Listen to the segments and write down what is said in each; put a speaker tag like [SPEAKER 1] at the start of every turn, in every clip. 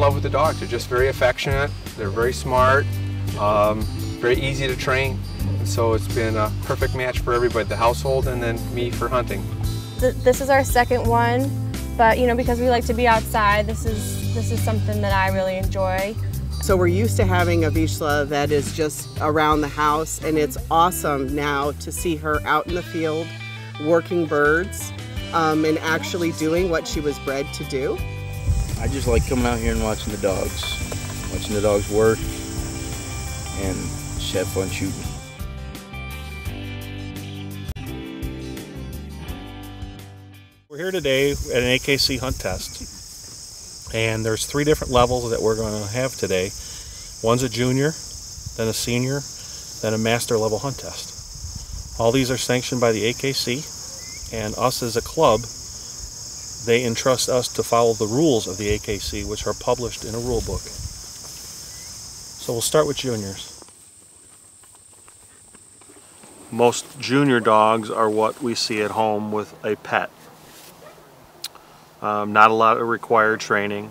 [SPEAKER 1] love with the dogs. They're just very affectionate. They're very smart, um, very easy to train. And so it's been a perfect match for everybody, the household and then me for hunting.
[SPEAKER 2] This is our second one, but you know, because we like to be outside, this is, this is something that I really enjoy.
[SPEAKER 3] So we're used to having a Vizsla that is just around the house and it's awesome now to see her out in the field working birds um, and actually doing what she was bred to do.
[SPEAKER 4] I just like coming out here and watching the dogs, watching the dogs work and just have fun shooting.
[SPEAKER 5] We're here today at an AKC hunt test and there's three different levels that we're going to have today. One's a junior, then a senior, then a master level hunt test. All these are sanctioned by the AKC, and us as a club, they entrust us to follow the rules of the AKC, which are published in a rule book. So we'll start with juniors. Most junior dogs are what we see at home with a pet. Um, not a lot of required training.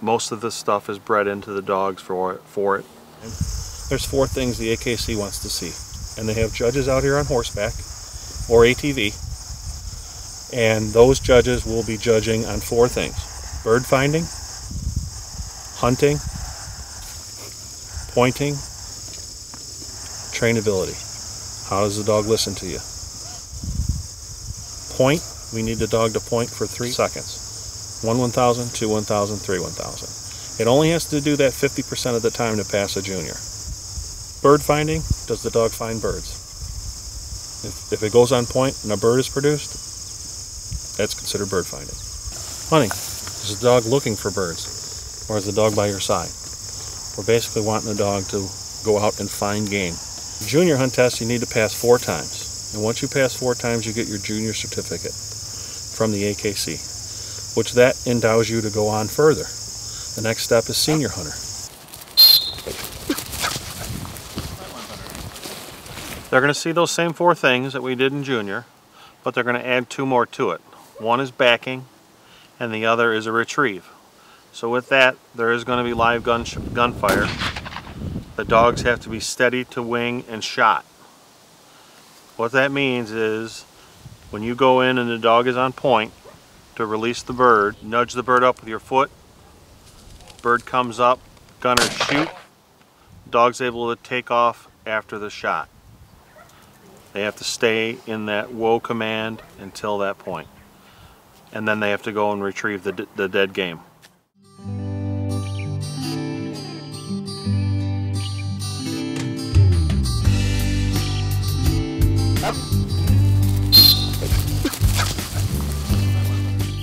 [SPEAKER 5] Most of this stuff is bred into the dogs for, for it. There's four things the AKC wants to see. And they have judges out here on horseback or ATV. And those judges will be judging on four things. Bird finding, hunting, pointing, trainability. How does the dog listen to you? Point, we need the dog to point for three seconds. One 1,000, two 1,000, three 1,000. It only has to do that 50% of the time to pass a junior. Bird finding, does the dog find birds? If, if it goes on point and a bird is produced, that's considered bird finding. Hunting, is the dog looking for birds? Or is the dog by your side? We're basically wanting the dog to go out and find game. Junior hunt test, you need to pass four times. And once you pass four times, you get your junior certificate from the AKC, which that endows you to go on further. The next step is senior hunter. They're going to see those same four things that we did in junior, but they're going to add two more to it. One is backing, and the other is a retrieve. So with that, there is going to be live gun gunfire. The dogs have to be steady to wing and shot. What that means is when you go in and the dog is on point to release the bird, nudge the bird up with your foot, bird comes up, gunner shoot, dog's able to take off after the shot. They have to stay in that whoa command until that point. And then they have to go and retrieve the, the dead game.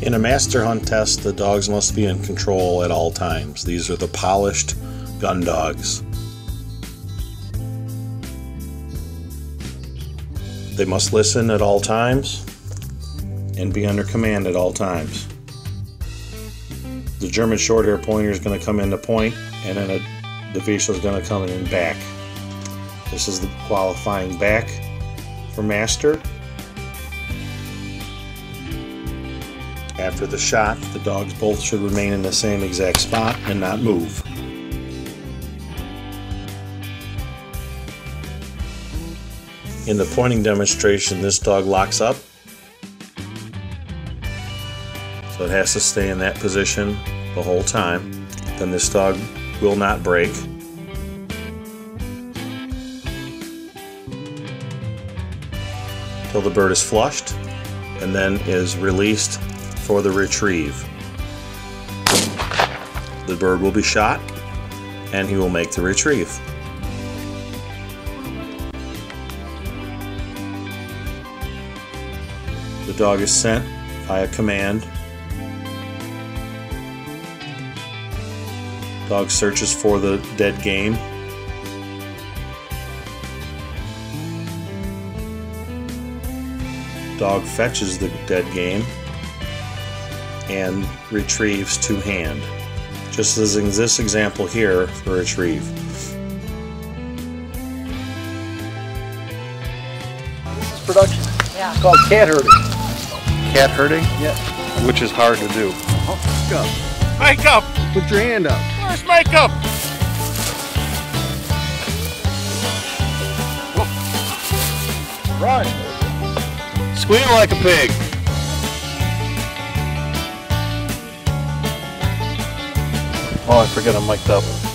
[SPEAKER 5] In a master hunt test, the dogs must be in control at all times. These are the polished gun dogs. They must listen at all times and be under command at all times. The German Shorthair Pointer is going to come into point and then a, the Vizsla is going to come in back. This is the qualifying back for master After the shot, the dogs both should remain in the same exact spot and not move. In the pointing demonstration, this dog locks up. So it has to stay in that position the whole time. Then this dog will not break. Till the bird is flushed and then is released for the retrieve. The bird will be shot and he will make the retrieve. The dog is sent via command. Dog searches for the dead game. Dog fetches the dead game and retrieves to hand. Just as in this example here for retrieve.
[SPEAKER 6] This is production. Yeah. It's called cat herding.
[SPEAKER 5] Cat herding?
[SPEAKER 6] Yeah.
[SPEAKER 5] Which is hard to do.
[SPEAKER 6] Uh -huh. Go.
[SPEAKER 5] Makeup!
[SPEAKER 7] Put your hand up.
[SPEAKER 5] Where's makeup?
[SPEAKER 6] Run.
[SPEAKER 7] Squeal like a pig.
[SPEAKER 5] Oh, I forget I'm mic'd up.